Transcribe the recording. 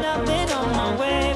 caught up been on my way.